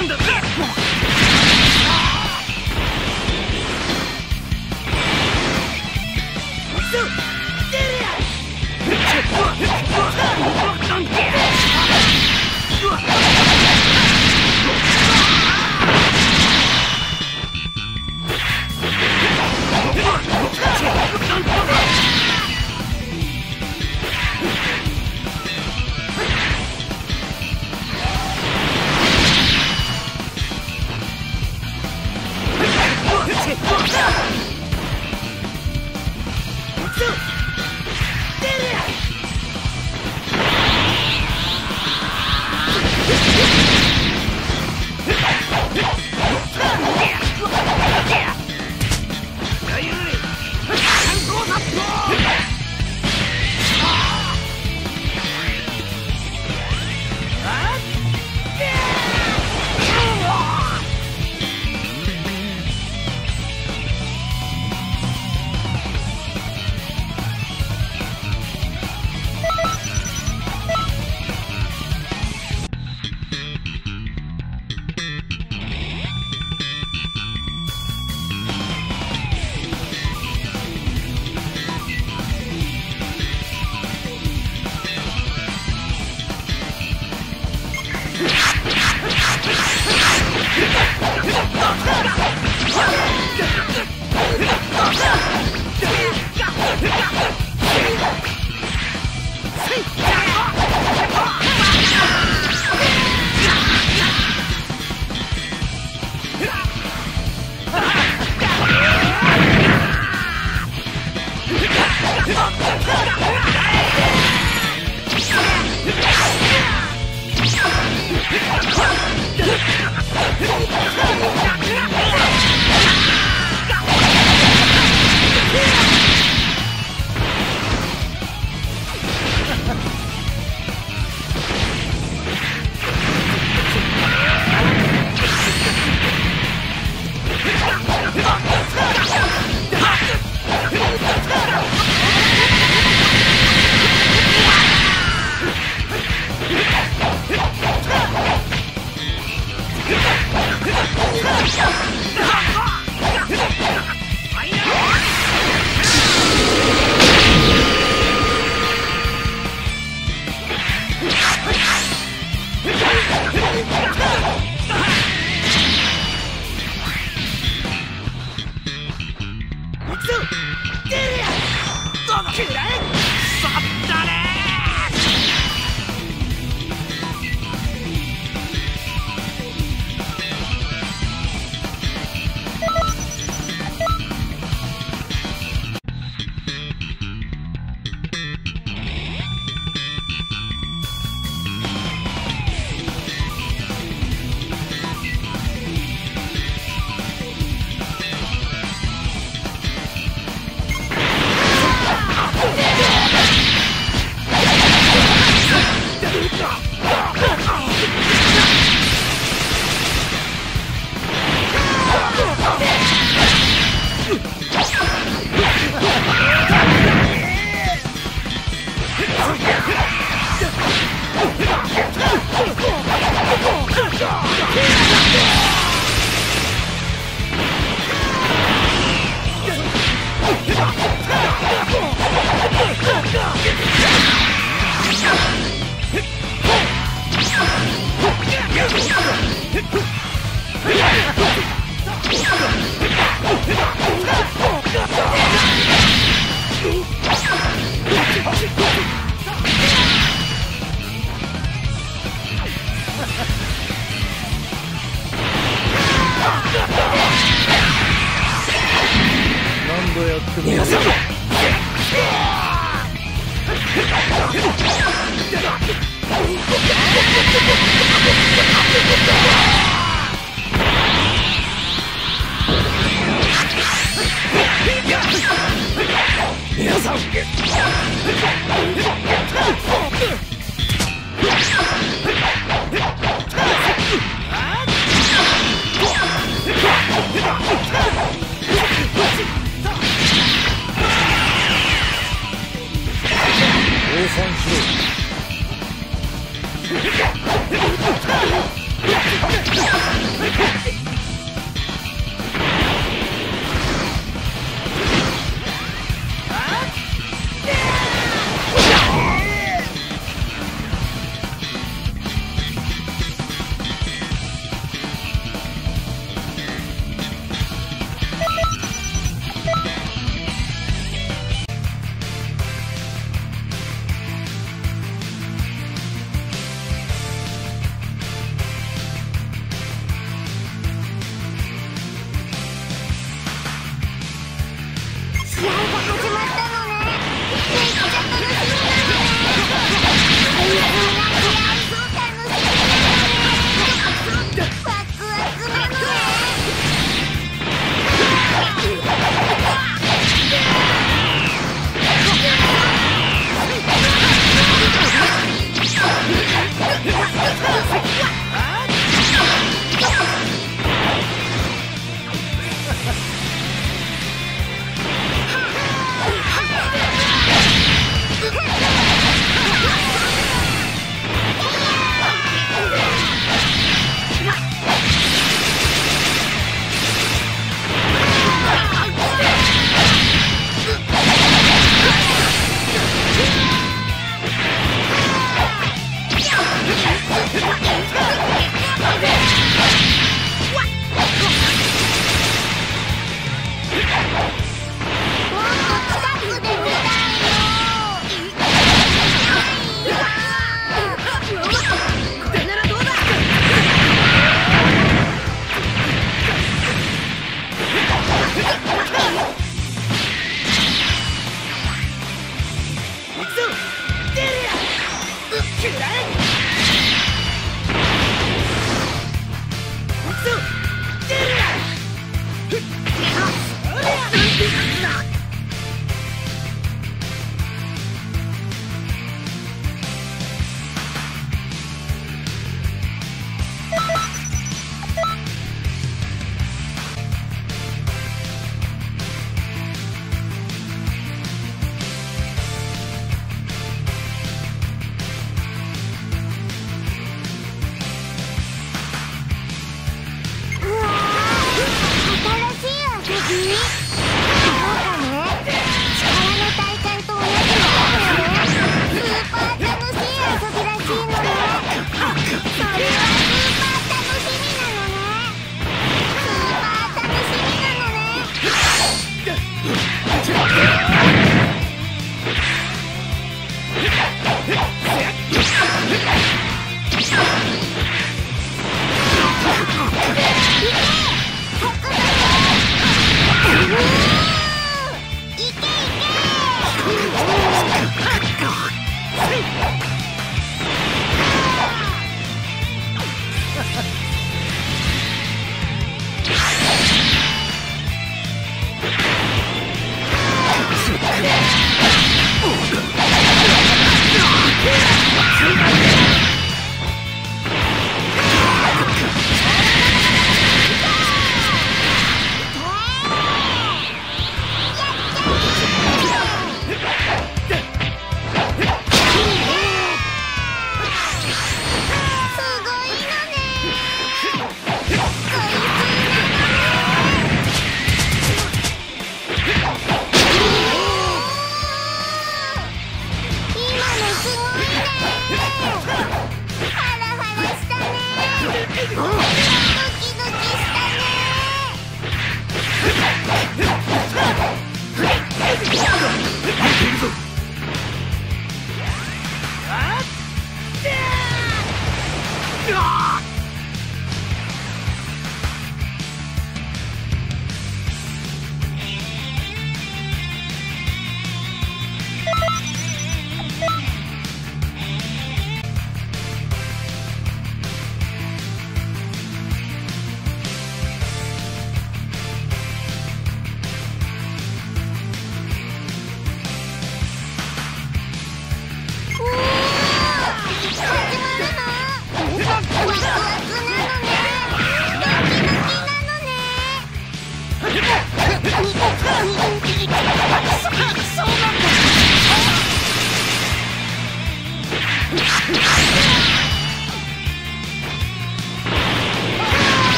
何 Stop!